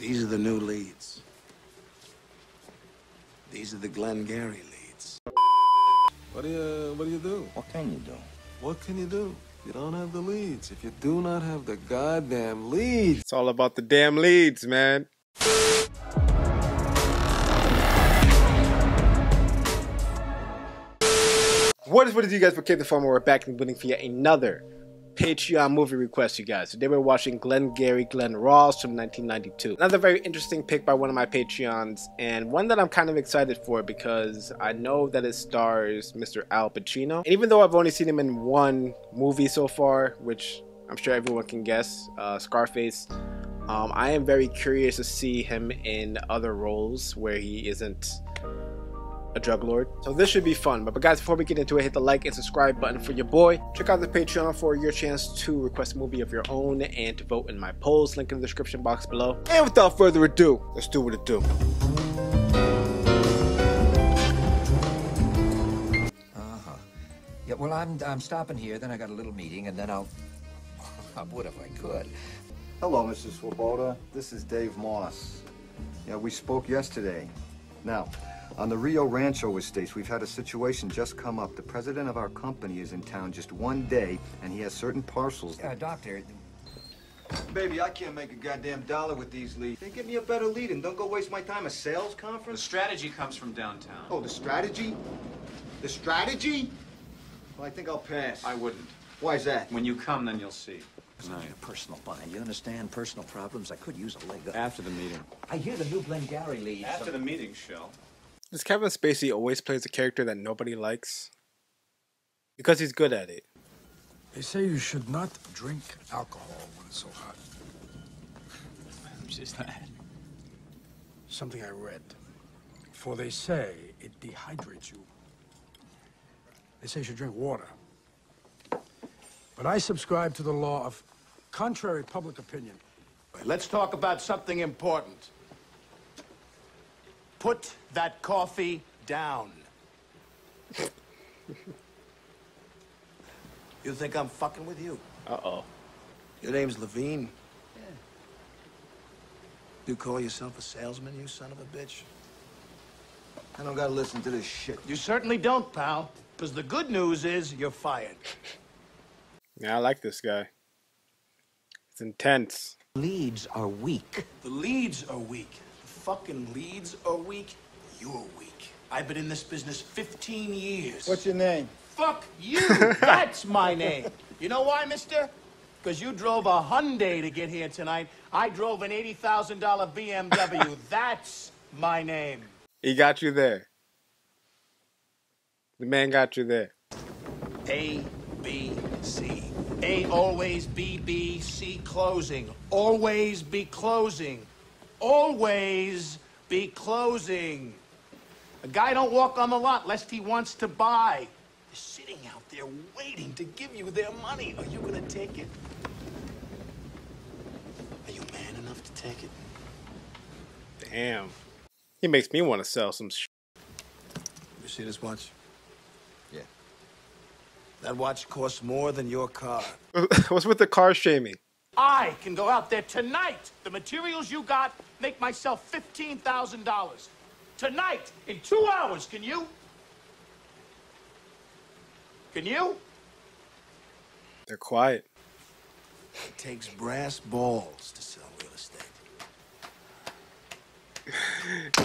These are the new leads. These are the Glengarry leads. What do you What do you do? What can you do? What can you do? You don't have the leads. If you do not have the goddamn leads. It's all about the damn leads, man. What is what is you guys for Caped Informer? We're back and waiting for yet another Patreon movie request, you guys. Today we're watching Glenn Glengarry Glen Ross from 1992. Another very interesting pick by one of my Patreons, and one that I'm kind of excited for because I know that it stars Mr. Al Pacino. And even though I've only seen him in one movie so far, which I'm sure everyone can guess, uh, Scarface, um, I am very curious to see him in other roles where he isn't a drug lord. So this should be fun. But, but guys, before we get into it, hit the like and subscribe button for your boy. Check out the Patreon for your chance to request a movie of your own and to vote in my polls. Link in the description box below. And without further ado, let's do what it do. Uh-huh. Yeah, well, I'm, I'm stopping here, then I got a little meeting, and then I'll... I would if I could. Hello, Mrs. Swoboda. This is Dave Moss. Yeah, we spoke yesterday. Now, on the Rio Rancho estates, we've had a situation just come up. The president of our company is in town just one day, and he has certain parcels. Uh, doctor, Baby, I can't make a goddamn dollar with these leads. Hey, give me a better lead and don't go waste my time. A sales conference? The strategy comes from downtown. Oh, the strategy? The strategy? Well, I think I'll pass. I wouldn't. Why is that? When you come, then you'll see. Tonight. a personal bind. You understand? Personal problems. I could use a leg up. After the meeting. I hear the new Glengarry leads. After the meeting, Shell. Does Kevin Spacey always plays a character that nobody likes? Because he's good at it. They say you should not drink alcohol when it's so hot. Which is that? Something I read. For they say it dehydrates you. They say you should drink water. But I subscribe to the law of contrary public opinion. Let's talk about something important. Put that coffee down. you think I'm fucking with you? Uh-oh. Your name's Levene? Yeah. You call yourself a salesman, you son of a bitch? I don't gotta listen to this shit. You certainly don't, pal. Because the good news is you're fired. Yeah, I like this guy. It's intense. Leads are weak. The leads are weak. The fucking leads are weak. You're weak. I've been in this business 15 years. What's your name? Fuck you! That's my name. You know why, mister? Because you drove a Hyundai to get here tonight. I drove an $80,000 BMW. That's my name. He got you there. The man got you there. A, B, C. A always B, B, C closing. Always be closing. Always be closing. A guy don't walk on the lot lest he wants to buy. They're sitting out there waiting to give you their money. Are you gonna take it? Are you man enough to take it? Damn. He makes me want to sell some sh- You see this watch? Yeah. That watch costs more than your car. What's with the car shaming? I can go out there tonight. The materials you got make myself $15,000. Tonight, in two hours, can you? Can you? They're quiet. It takes brass balls to sell real estate.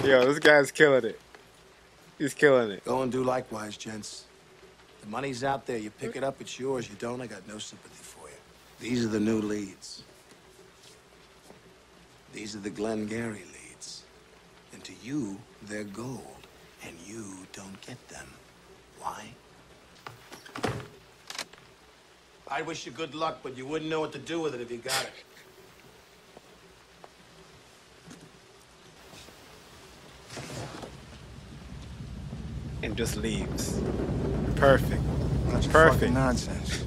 Yo, this guy's killing it. He's killing it. Go and do likewise, gents. The money's out there. You pick it up, it's yours. You don't, I got no sympathy for you. These are the new leads. These are the Glengarry leads. And to you, they're gold. And you don't get them. Why? I wish you good luck, but you wouldn't know what to do with it if you got it. And just leaves. Perfect. That's Perfect. fucking nonsense.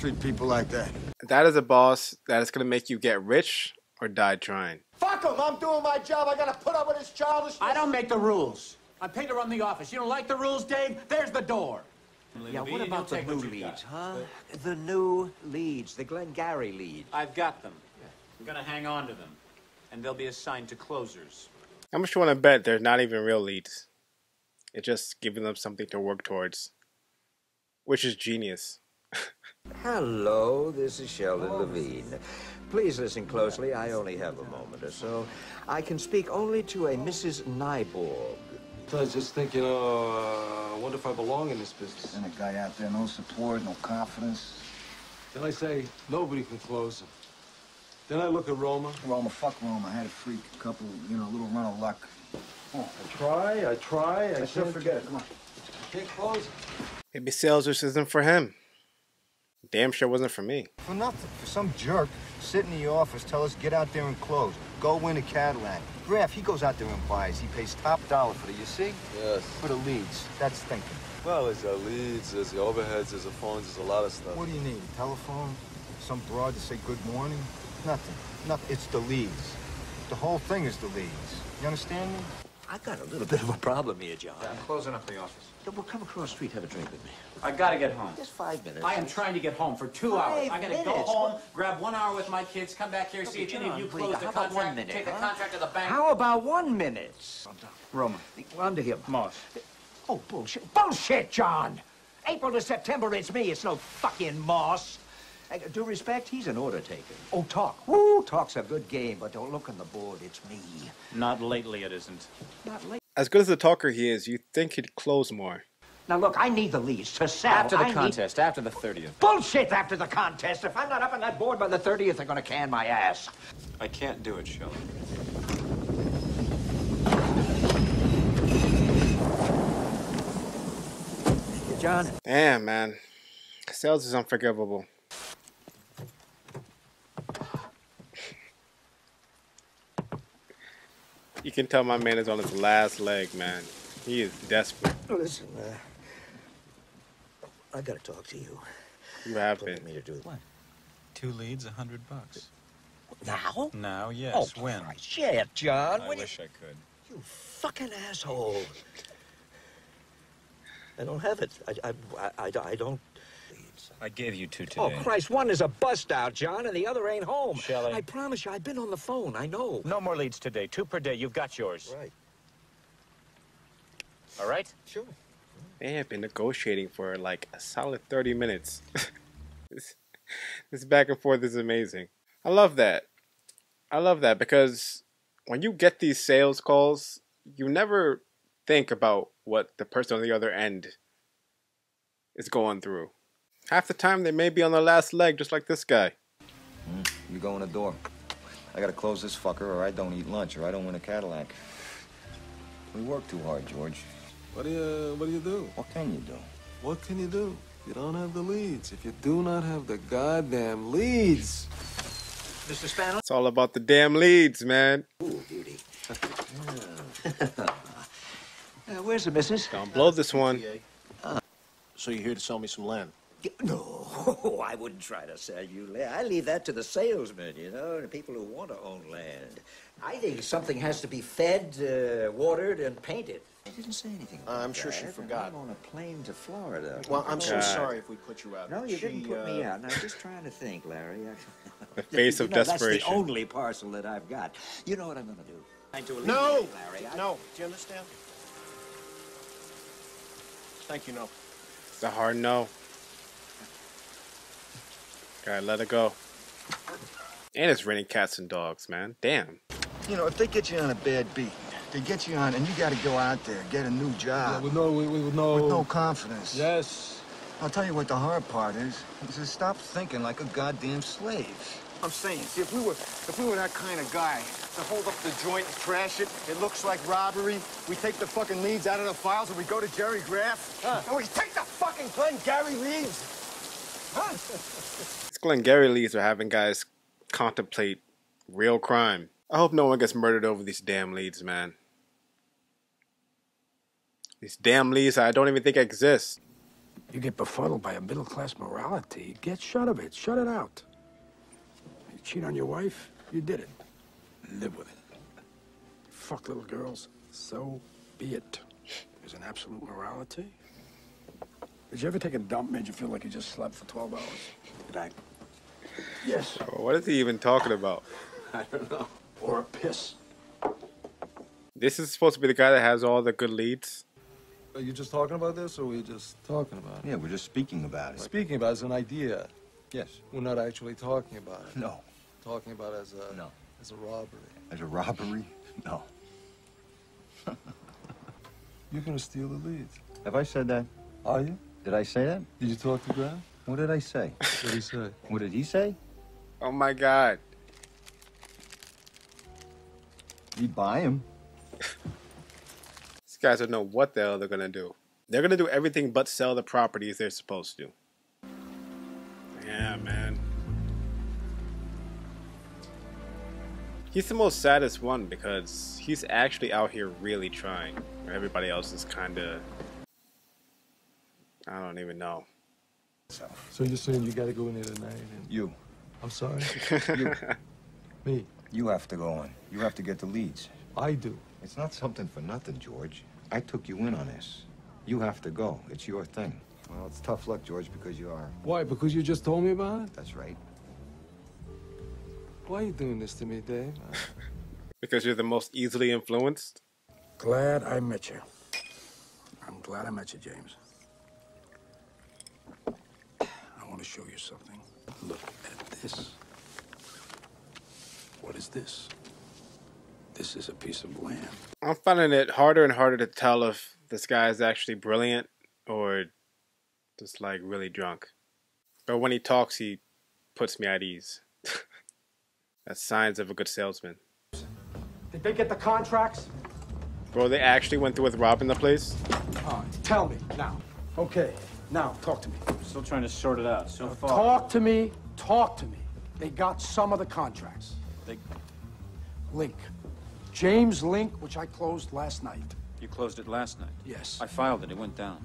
Treat people like that. That is a boss that is going to make you get rich or die trying. Fuck him! I'm doing my job. I gotta put up with his childishness. I don't make the rules. I'm paid to run the office. You don't like the rules, Dave? There's the door. Yeah, what about the new leads, got. huh? The new leads, the Glengarry leads. I've got them. I'm gonna hang on to them, and they'll be assigned to closers. How much you want to bet they're not even real leads? It's just giving them something to work towards, which is genius. Hello, this is Sheldon Levene. Please listen closely. I only have a moment or so. I can speak only to a Mrs. Nyborg. I just think, you know, uh, I wonder if I belong in this business. And a guy out there, no support, no confidence. Then I say, nobody can close him. Then I look at Roma. Roma, fuck Roma. I had a freak, a couple, you know, a little run of luck. Oh, I try, I try, I, I can't- forget it. Come on. I can't close him. Maybe sales just isn't for him. Damn sure wasn't for me. For nothing. For some jerk sit in the office, tell us get out there and close. Go win a Cadillac. Graff, he goes out there and buys. He pays top dollar for it, you see? Yes. For the leads. That's thinking. Well, there's the leads, there's the overheads, there's the phones, there's a lot of stuff. What do you need? A telephone? Some broad to say good morning? Nothing. Nothing. It's the leads. The whole thing is the leads. You understand me? I got a little bit of a problem here, John. I'm closing up the office. Well, come across the street, have a drink with me. I gotta get home. Just five minutes. I am trying to get home for two hours. Five I gotta go home, grab one hour with my kids, come back here, see if any of you close the contract, one minute, take the contract to the bank. How about one minute? Roma. Well, under him. Moss. Oh, bullshit. Bullshit, John! April to September, it's me. It's no fucking Moss. Hey, due respect, he's an order taker. Oh, talk. Woo, talk's a good game, but don't look on the board. It's me. Not lately, it isn't. Not late. As good as the talker he is, you'd think he'd close more. Now, look, I need the leads to sell. After the I need- contest, after the 30th. Bullshit after the contest. If I'm not up on that board by the 30th, they're gonna can my ass. I can't do it, Shelley. John? Damn, man. Sales is unforgivable. You can tell my man is on his last leg, man. He is desperate. Listen, uh, I gotta talk to you. You have been. me to do what? Two leads, a hundred bucks. Now? Now, yes. Oh, when? Christ, shit, John. I When wish I could. You fucking asshole. I don't have it. I, I, I, I, I don't. I gave you two oh, today. Oh, Christ, one is a bust out, John, and the other ain't home. Shelley. I promise you, I've been on the phone. I know. No more leads today. Two per day. You've got yours. Right. All right? Sure. They have been negotiating for like a solid 30 minutes. this, this back and forth is amazing. I love that. I love that because when you get these sales calls, you never think about what the person on the other end is going through. Half the time they may be on the last leg, just like this guy. You go in the door. I gotta close this fucker or I don't eat lunch or I don't win a Cadillac. We work too hard, George. What do you, what do you do? What can you do? What can you do? You don't have the leads. If you do not have the goddamn leads. Mr. Spano? It's all about the damn leads, man. Ooh, beauty. Uh, where's the missus? Don't blow this one. So you're here to sell me some land? No, I wouldn't try to sell you land. I leave that to the salesmen, you know, the people who want to own land. I think something has to be fed, uh, watered, and painted. I didn't say anything. About I'm sure she forgot. I'm on a plane to Florida. Well, I'm so sorry if we put you out. No, you She, didn't put me uh, I'm just trying to think, Larry. The face You of know, That's desperation. the only parcel that I've got. You know what I'm going to do? I do No! Larry. I- No. Do you understand? Thank you, no. It's a hard no. Gotta let it go. And it's raining cats and dogs, man. Damn. You know, if they get you on a bad beat, they get you on and you gotta go out there, get a new Yeah, job. with no, with, with no. with no confidence. Yes. I'll tell you what the hard part is. Is to stop thinking like a goddamn slave. I'm saying, see, if we were, if we were that kind of guy to hold up the joint and trash it, it looks like robbery. We take the fucking leads out of the files and we go to Jerry Graff. And we take the fucking Glengarry leads. These Glengarry are having guys contemplate real crime. I hope no one gets murdered over these damn leads, man. These damn leads I don't even think exist. You get befuddled by a middle class morality. Get shut of it. Shut it out. You cheat on your wife, you did it. Live with it. Fuck little girls, so be it. There's an absolute morality. Did you ever take a dump made you feel like you just slept for 12 hours? Did I? Yes. What is he even talking about? I don't know. Or a piss. This is supposed to be the guy that has all the good leads. Are you just talking about this, or are we just talking about it? Yeah, we're just speaking about it. Speaking about it as an idea. Yes. We're not actually talking about it. No. Talking about it as a No. as a robbery. As a robbery? No. You're gonna steal the leads. Have I said that? Are you? Did I say that? Did you talk to Graham? What did I say? What did he say? What did he say? Oh my god. We buy him. These guys don't know what the hell they're gonna do. They're gonna do everything but sell the properties they're supposed to. Yeah, man. He's the most saddest one because he's actually out here really trying. Everybody else is kinda I don't even know. So you're saying you gotta go in there tonight and You. I'm sorry? You. Me. You have to go in. You have to get the leads. I do. It's not something for nothing, George. I took you in on this. You have to go. It's your thing. Well, it's tough luck, George, because you are. Why? Because you just told me about it? That's right. Why are you doing this to me, Dave? Because you're the most easily influenced? Glad I met you. I'm glad I met you, James. I want to show you something. Look at this. What is this? This is a piece of land. I'm finding it harder and harder to tell if this guy is actually brilliant or just like really drunk. But when he talks, he puts me at ease. That's signs of a good salesman. Did they get the contracts? Bro, they actually went through with robbing the place? All right, tell me now. Okay, now talk to me. Still trying to sort it out. So far. Talk to me. Talk to me. They got some of the contracts. They, Lingk. James Lingk, which I closed last night. you closed it last night. Yes. I filed it. It went down.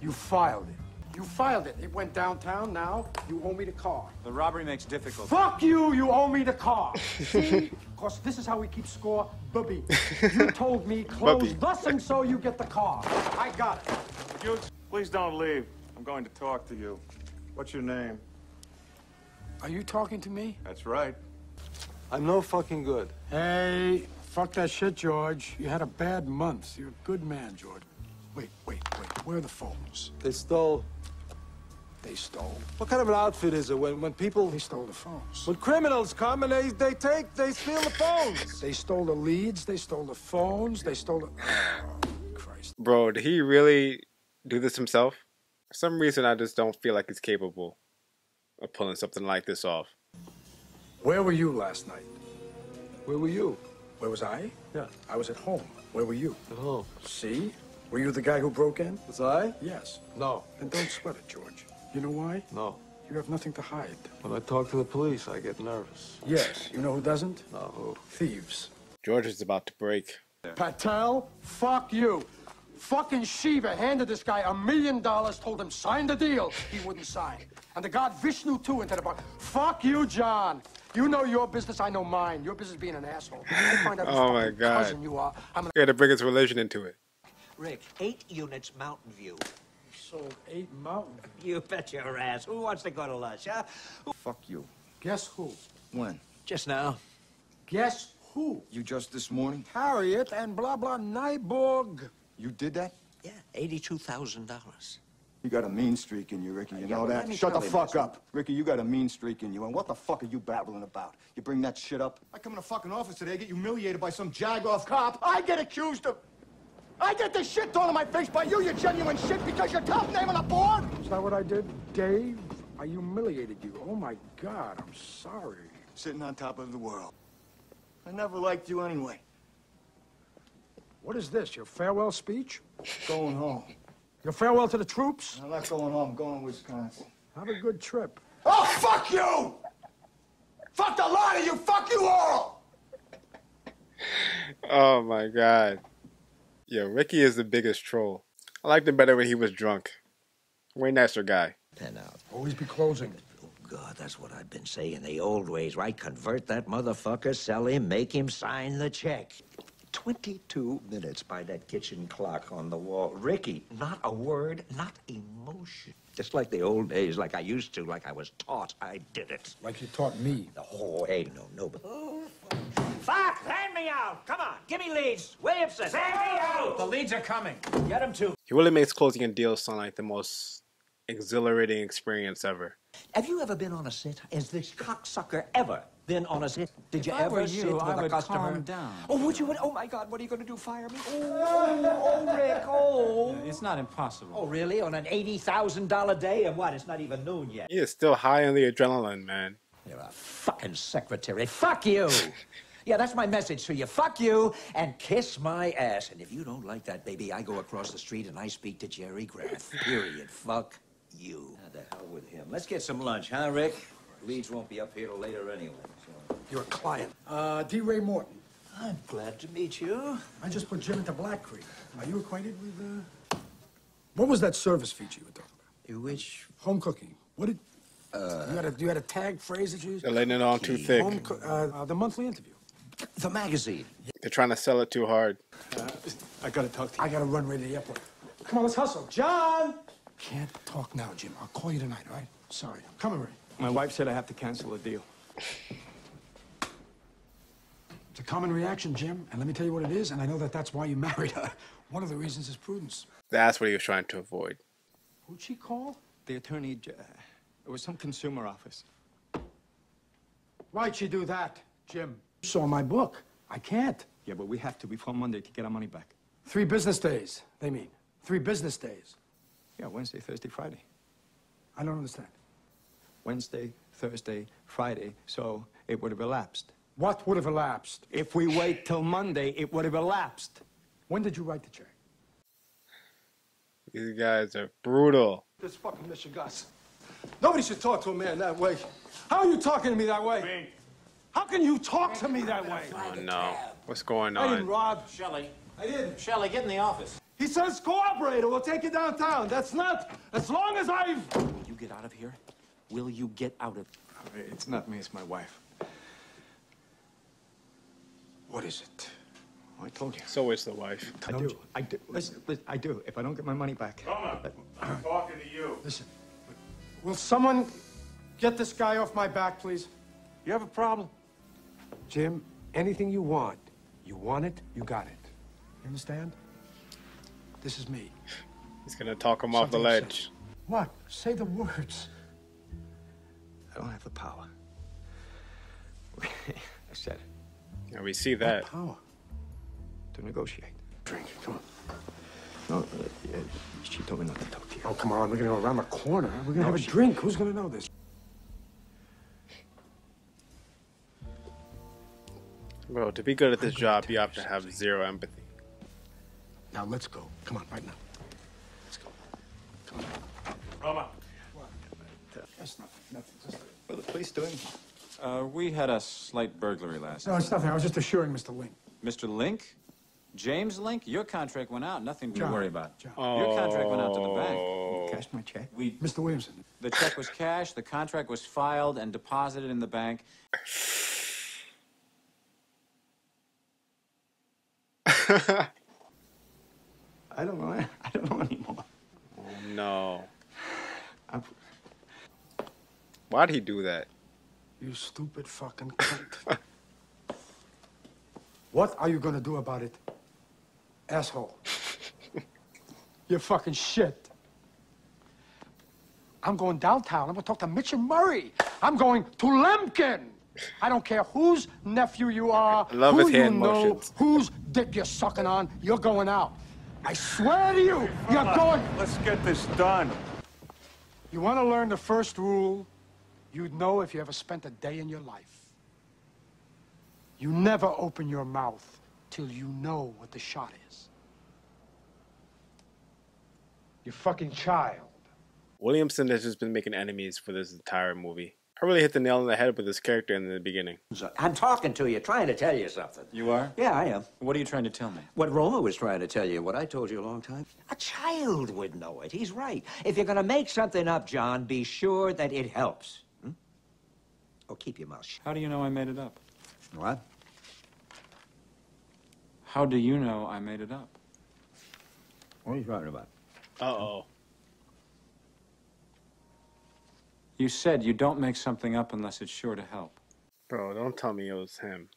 You filed it. You filed it. It went downtown. Now you owe me the car. The robbery makes difficult. Fuck you! You owe me the car. See? Cause this is how we keep score, bubby. You told me close Bubby. thus and so you get the car. I got it. You, please don't leave. I'm going to talk to you. What's your name? Are you talking to me? That's right. I'm no fucking good. Hey, fuck that shit, George. You had a bad month. You're a good man, George. Wait, wait, wait. Where are the phones? They stole. They stole. What kind of an outfit is it when, when people. They stole the phones. When criminals come and they, they take, they steal the phones. They stole the leads. They stole the phones. They stole the. Oh, Christ. Bro, did he really do this himself? For some reason, I just don't feel like he's capable of pulling something like this off. Where were you last night? Where were you? Where was I? Yeah. I was at home. Where were you? At home. See? Were you the guy who broke in? Was I? Yes. No. Then don't sweat it, George. You know why? No. You have nothing to hide. When I talk to the police, I get nervous. Yes. You know who doesn't? No, who? Thieves. George is about to break. Patel, fuck you. Fucking Shiva handed this guy a million dollars, told him sign the deal. He wouldn't sign. And the god Vishnu too into the bar. Fuck you, John. You know your business, I know mine. Your business being an asshole. I find out Oh my fucking God. cousin you are. I'm gonna He had to bring his religion into it. Rick, eight units Mountain View. sold eight mountain. You bet your ass. Who wants to go to lunch, huh? Fuck you. Guess who? When? Just now. Guess who? You just this morning? Harriet and blah blah Nyborg. You did that? Yeah, eighty-two thousand dollars. You got a mean streak in you, Ricky. You Yeah, know well, that? Shut the fuck something. up. Ricky, you got a mean streak in you. And what the fuck are you babbling about? You bring that shit up? I come in the fucking office today, get humiliated by some jag-off cop. I get accused of... I get this shit thrown in my face by you, you genuine shit, because you're top name on the board? Is that what I did, Dave? I humiliated you. Oh my God, I'm sorry. Sitting on top of the world. I never liked you anyway. What is this? Your farewell speech? Going home. Your farewell to the troops? I'm not going home. I'm going to Wisconsin. Have a good trip. Oh, fuck you! Fuck the lot of you! Fuck you all! Oh my god. Yo, Ricky is the biggest troll. I liked him better when he was drunk. Way nicer guy. Pen out. Always be closing. Oh, God, that's what I've been saying the old ways, right? Convert that motherfucker, sell him, make him sign the check. 22 minutes by that kitchen clock on the wall. Ricky, not a word, not emotion. Just like the old days, like I used to, like I was taught. I did it. Like you taught me. Oh, hey, no, no, but. Fuck! Hand me out! Come on, give me leads. Williamson, hand me out! The leads are coming. Get them to. He really makes closing a deal sound like the most exhilarating experience ever. Have you ever been on a sit? Has this cocksucker ever been on a? Did you If ever were sit with I a customer? calm down. Oh, would you? Oh my God! What are you going to do? Fire me? Oh, oh, Rick! Oh. It's not impossible. Oh, really? On an eighty thousand dollar day, and what? It's not even noon yet. He is still high on the adrenaline, man. You're a fucking secretary. Fuck you. yeah, that's my message to you. Fuck you and kiss my ass. And if you don't like that, baby, I go across the street and I speak to Jerry Graff. Period. Fuck you. Ah, the hell with him. Let's get some lunch, huh, Rick? Leads won't be up here till later anyway. So. You're a client. Uh, D. Ray Morton. I'm glad to meet you. I just put Jim into Black Creek. Are you acquainted with, uh... What was that service feature you were talking about? Which? Home cooking. What did... Uh, you, had a, you had a tag phrase that you used? They're letting it on too thick. Home co- uh, uh, the monthly interview. The magazine. They're trying to sell it too hard. I gotta talk to you. I gotta run right to the airport. Come on, let's hustle. John! Can't talk now, Jim. I'll call you tonight, all right? Sorry. I'm coming, Ray. My wife said I have to cancel a deal. It's a common reaction, Jim. And let me tell you what it is, and I know that that's why you married her. One of the reasons is prudence. That's what he was trying to avoid. Who'd she call? The attorney, uh, it was some consumer office. Why'd she do that, Jim? You saw my book. I can't. Yeah, but we have to before Monday to get our money back. Three business days, they mean. Three business days. Yeah, Wednesday, Thursday, Friday. I don't understand. Wednesday, Thursday, Friday, so it would have elapsed. What would have elapsed? If we wait till Monday, it would have elapsed. When did you write the check? These guys are brutal. This fucking Mr. Gus. Nobody should talk to a man that way. How are you talking to me that way? How can you talk to me that way? Oh no. What's going on? I didn't rob. Shelley. I didn't. Shelley, get in the office. He says cooperate or we'll take you downtown. That's not, as long as I've... You get out of here? Will you get out of It's not me, it's my wife. What is it? I told you. So is the wife. I do. I do. Listen, listen, I do. If I don't get my money back. I'm talking to you. Listen, will someone get this guy off my back, please? You have a problem? Jim, anything you want, you want it, you got it. You understand? This is me. He's gonna talk him off the Something to ledge. What? Say the words. I don't have the power. I said it. Yeah, we see that. Power. To negotiate. Drink. Come on. No, uh, yeah, she told me not to talk to you. Oh, come on. We're gonna go around the corner. We're gonna No, have a she- drink. Who's gonna know this? Bro, to be good at this job, you have to have zero empathy. Now let's go. Come on, right now. Let's go. Come on. Roma. That's nothing. Nothing. Just... What are the police doing? Uh, we had a slight burglary last night. No, it's nothing. I was just assuring Mr. Lingk. Mr. Lingk? James Lingk? Your contract went out. Nothing to John, worry about. John. Your contract went out to the Oh. bank. Cash my check. We, Mr. Williamson. the check was cashed, the contract was filed and deposited in the bank. I don't know. I don't know anymore. No. I'm, Why'd he do that? You stupid fucking cunt. what are you gonna do about it? Asshole. You're fucking shit. I'm going downtown. I'm gonna talk to Mitch and Murray. I'm going to Lemkin. I don't care whose nephew you are, I love who his you know, motions. whose dick you're sucking on. You're going out. I swear to you, you're going. Let's get this done. You want to learn the first rule? You'd know if you ever spent a day in your life. You never open your mouth till you know what the shot is. You fucking child. Williamson has just been making enemies for this entire movie. I really hit the nail on the head with this character in the beginning. I'm talking to you, trying to tell you something. You are? Yeah, I am. What are you trying to tell me? What Roma was trying to tell you, what I told you a long time. A child would know it. He's right. If you're going to make something up, John, be sure that it helps. Oh, keep your mouth shut. How do you know I made it up? What? How do you know I made it up? What are you talking about? Uh-oh. You said you don't make something up unless it's sure to help. Bro, don't tell me it was him.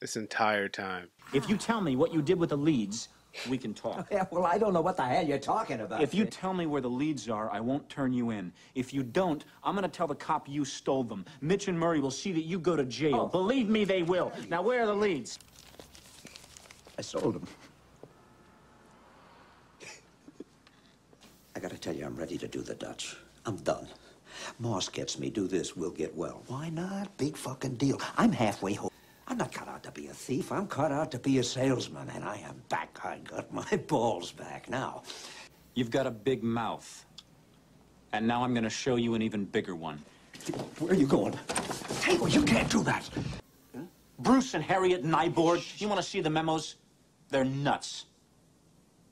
This entire time. If you tell me what you did with the leads, we can talk. Yeah, well, I don't know what the hell you're talking about. If you tell me where the leads are, I won't turn you in. If you don't, I'm gonna tell the cop you stole them. Mitch and Murray will see that you go to jail. Oh. Believe me, they will. Now, where are the leads? I sold them. I gotta tell you, I'm ready to do the Dutch. I'm done. Moss gets me, do this, we'll get well. Why not? Big fucking deal. I'm halfway home. I'm not cut out to be a thief. I'm cut out to be a salesman, and I am back. I got my balls back now. You've got a big mouth. And now I'm gonna show you an even bigger one. Where are you going? Hey, well, you can't do that. Bruce and Harriet Nyborg, you wanna see the memos? They're nuts.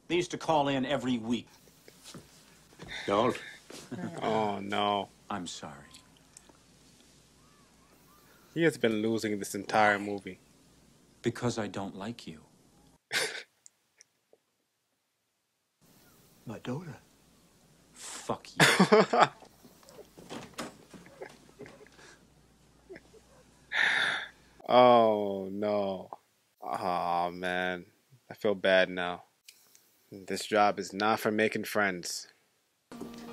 They used to call in every week. Don't. Oh, no. I'm sorry. He has been losing this entire movie. Because I don't like you. My daughter. Fuck you. oh, no. Oh, man. I feel bad now. This job is not for making friends.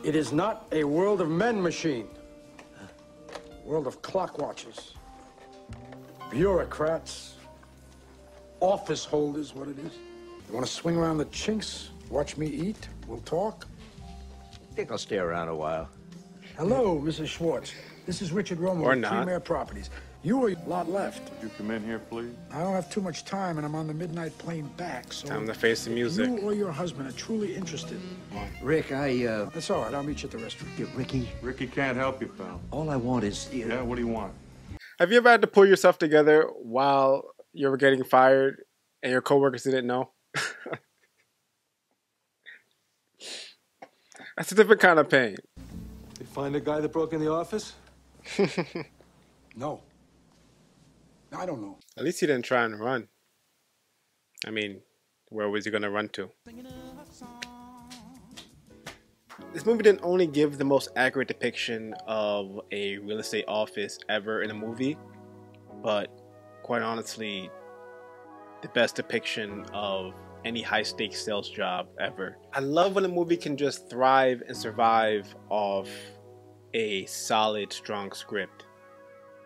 It is not a world of men machine. World of clock watchers. Bureaucrats. Office holders, what it is. You want to swing around the chinks? Watch me eat? We'll talk? I think I'll stay around a while. Hello, Mrs. Schwartz. This is Richard Roma Or of not. Premier Properties. You were a lot left. Would you come in here, please? I don't have too much time, and I'm on the midnight plane back, so... Time to face the if music. you or your husband are truly interested... Rick, I, uh... That's all right. I'll meet you at the restaurant. Yeah, Ricky, Ricky can't help you, pal. all I want is... You Yeah, what do you want? Have you ever had to pull yourself together while you were getting fired and your coworkers didn't know? That's a different kind of pain. You find the guy that broke in the office? No. I don't know. At least he didn't try and run. I mean, where was he gonna run to? This movie didn't only give the most accurate depiction of a real estate office ever in a movie, but quite honestly, the best depiction of any high stakes sales job ever. I love when a movie can just thrive and survive off a solid, strong script.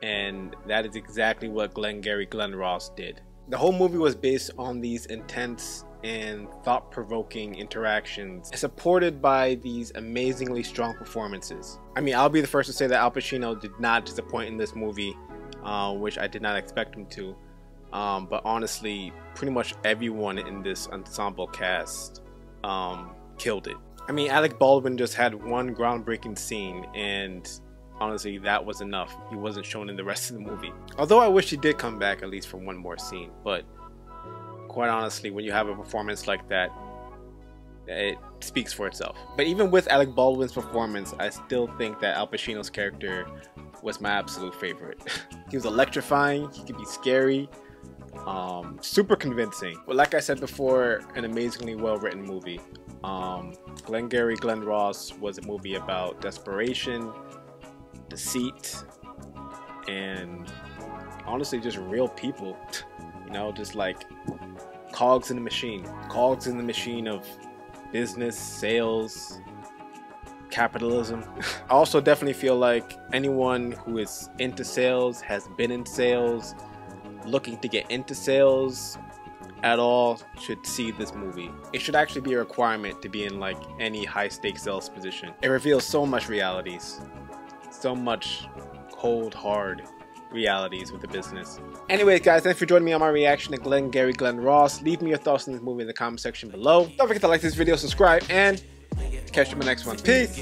And that is exactly what Glengarry Glen Ross did. The whole movie was based on these intense and thought provoking interactions, supported by these amazingly strong performances. I mean, I'll be the first to say that Al Pacino did not disappoint in this movie, uh, which I did not expect him to. Um, but honestly, pretty much everyone in this ensemble cast um, killed it. I mean, Alec Baldwin just had one groundbreaking scene, and honestly, that was enough. He wasn't shown in the rest of the movie. Although I wish he did come back at least for one more scene, but quite honestly, when you have a performance like that, it speaks for itself. But even with Alec Baldwin's performance, I still think that Al Pacino's character was my absolute favorite. he was electrifying, he could be scary, um, super convincing. But like I said before, an amazingly well written movie. Um, Glengarry Glen Ross was a movie about desperation, deceit, and honestly just real people. You know, just like cogs in the machine, cogs in the machine of business, sales, capitalism. I also definitely feel like anyone who is into sales, has been in sales, looking to get into sales at all should see this movie. It should actually be a requirement to be in like any high stakes sales position. It reveals so much realities, so much cold, hard realities with the business. Anyways, guys, thanks for joining me on my reaction to Glengarry Glen Ross. Leave me your thoughts on this movie in the comment section below. Don't forget to like this video, subscribe, and catch you in my next one. Peace.